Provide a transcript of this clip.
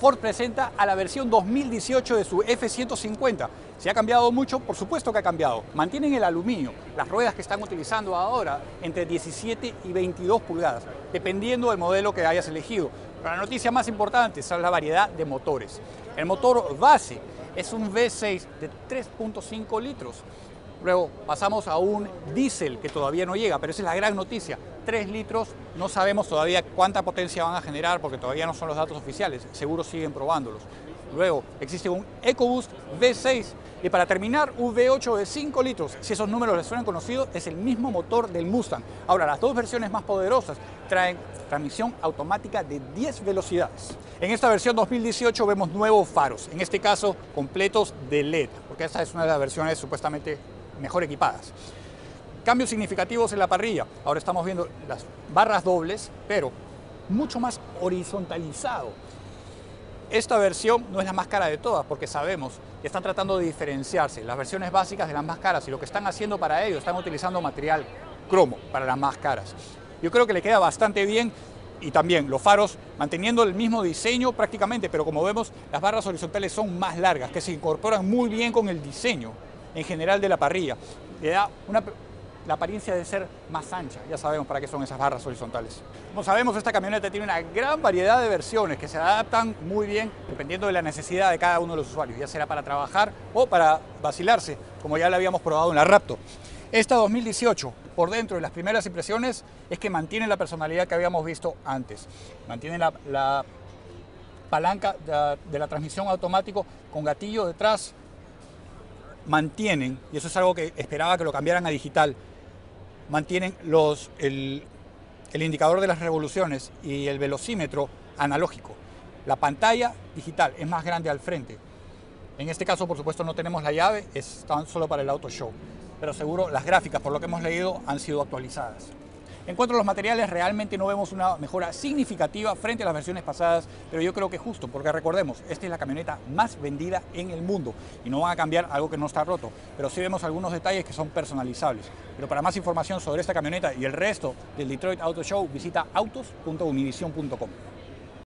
Ford presenta a la versión 2018 de su F-150. ¿Se ha cambiado mucho? Por supuesto que ha cambiado. Mantienen el aluminio, las ruedas que están utilizando ahora entre 17 y 22 pulgadas, dependiendo del modelo que hayas elegido. Pero la noticia más importante es la variedad de motores. El motor base es un V6 de 3.5 litros. Luego pasamos a un diésel que todavía no llega, pero esa es la gran noticia. 3 litros, no sabemos todavía cuánta potencia van a generar porque todavía no son los datos oficiales, seguro siguen probándolos. Luego existe un EcoBoost V6 y para terminar un V8 de 5 litros. Si esos números les suenan conocidos, es el mismo motor del Mustang. Ahora, las dos versiones más poderosas traen transmisión automática de 10 velocidades. En esta versión 2018 vemos nuevos faros, en este caso completos de LED, porque esta es una de las versiones supuestamente mejor equipadas. Cambios significativos en la parrilla. Ahora estamos viendo las barras dobles, pero mucho más horizontalizado. Esta versión no es la más cara de todas porque sabemos que están tratando de diferenciarse las versiones básicas de las más caras y lo que están haciendo para ello, están utilizando material cromo para las más caras. Yo creo que le queda bastante bien y también los faros manteniendo el mismo diseño prácticamente, pero como vemos las barras horizontales son más largas, que se incorporan muy bien con el diseño en general de la parrilla. Le da la apariencia de ser más ancha. Ya sabemos para qué son esas barras horizontales. Como sabemos, esta camioneta tiene una gran variedad de versiones que se adaptan muy bien dependiendo de la necesidad de cada uno de los usuarios, ya sea para trabajar o para vacilarse, como ya la habíamos probado en la Raptor. Esta 2018, por dentro de las primeras impresiones, es que mantiene la personalidad que habíamos visto antes. Mantiene la, la palanca de, de la transmisión automático con gatillo detrás, mantienen, y eso es algo que esperaba que lo cambiaran a digital, mantienen los, el, el indicador de las revoluciones y el velocímetro analógico. La pantalla digital es más grande al frente. En este caso, por supuesto, no tenemos la llave, es tan solo para el auto show. Pero seguro las gráficas, por lo que hemos leído, han sido actualizadas. En cuanto a los materiales, realmente no vemos una mejora significativa frente a las versiones pasadas, pero yo creo que justo, porque recordemos, esta es la camioneta más vendida en el mundo y no van a cambiar algo que no está roto, pero sí vemos algunos detalles que son personalizables. Pero para más información sobre esta camioneta y el resto del Detroit Auto Show, visita autos.univision.com.